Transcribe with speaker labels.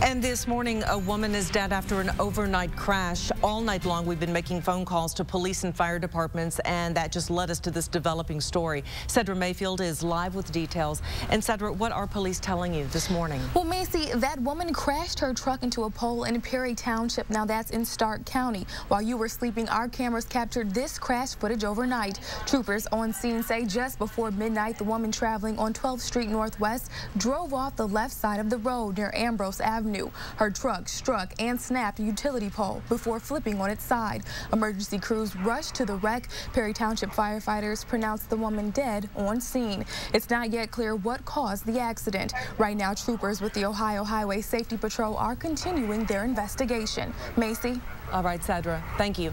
Speaker 1: And this morning, a woman is dead after an overnight crash. All night long, we've been making phone calls to police and fire departments, and that just led us to this developing story. Cedra Mayfield is live with details. And Cedra, what are police telling you this morning?
Speaker 2: Well, Macy, that woman crashed her truck into a pole in Perry Township. Now, that's in Stark County. While you were sleeping, our cameras captured this crash footage overnight. Troopers on scene say just before midnight, the woman traveling on 12th Street Northwest drove off the left side of the road near Ambrose Avenue. Avenue. Her truck struck and snapped a utility pole before flipping on its side. Emergency crews rushed to the wreck. Perry Township firefighters pronounced the woman dead on scene. It's not yet clear what caused the accident. Right now, troopers with the Ohio Highway Safety Patrol are continuing their investigation. Macy?
Speaker 1: All right, Cedra. Thank you.